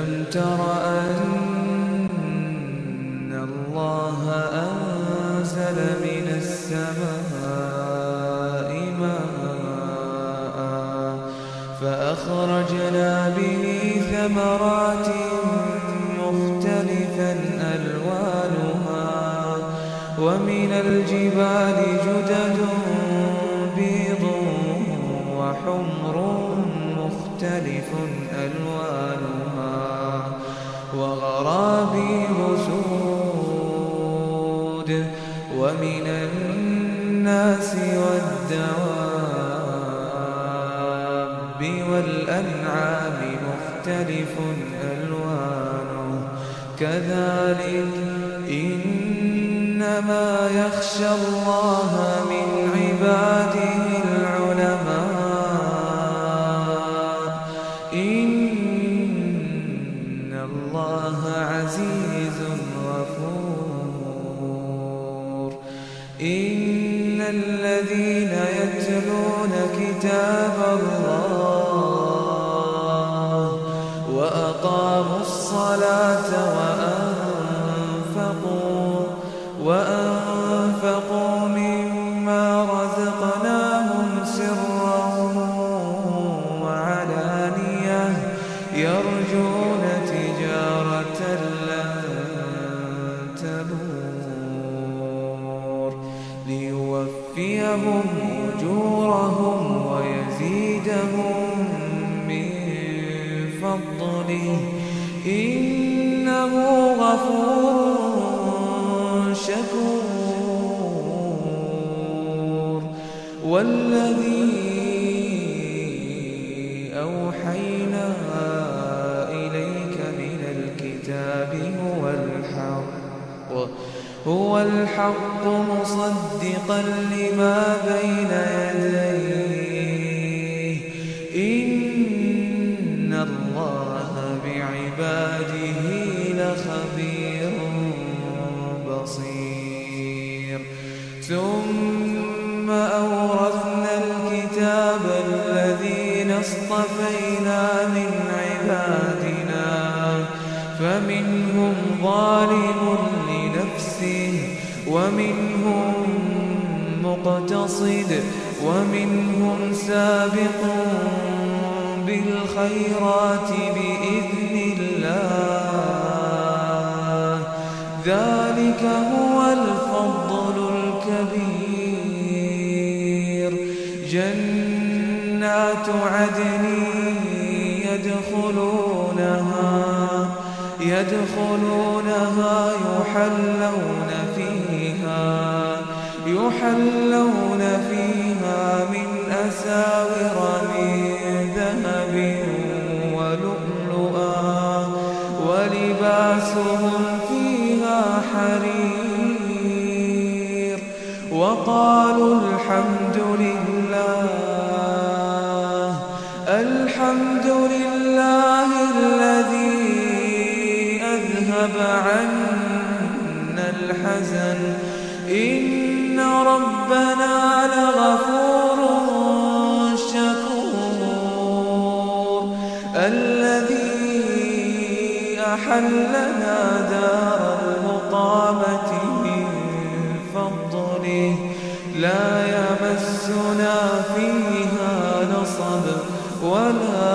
ألم تر أن الله أنزل من السماء ماء فأخرجنا به ثمرات مختلفا ألوانها ومن الجبال جدد وغرابيب سود ومن الناس والدواب والأنعام مختلف ألوانه كذلك إنما يخشى الله من عباده الله عزيز غفور. إن الذين يتلون كتاب الله وأقاموا الصلاة وأنفقوا ليوفيهم أجورهم ويزيدهم من فضله. إنه غفور شكور. والذي أوحينا إليك من الكتاب هو الحق. هو الحق مصدقا لما بين يديه. إن الله بعباده لخبير بصير. ثم أورثنا الكتاب الذين اصطفينا من عبادنا فمنهم ظالم لنفسه ومنهم مقتصد ومنهم سابق بالخيرات بإذن الله. ذلك هو الفضل الكبير. جنات عدن يدخلونها. يدخلونها يحلون فيها يحلون فيها من أساور من ذهب ولؤلؤا ولباسهم فيها حرير. وقالوا الحمد لله الحمد لله أذهب عنا الحزن. إن ربنا لغفور شكور. الذي أحلنا دار المقامة من فضله. لا يمسنا فيها نصب ولا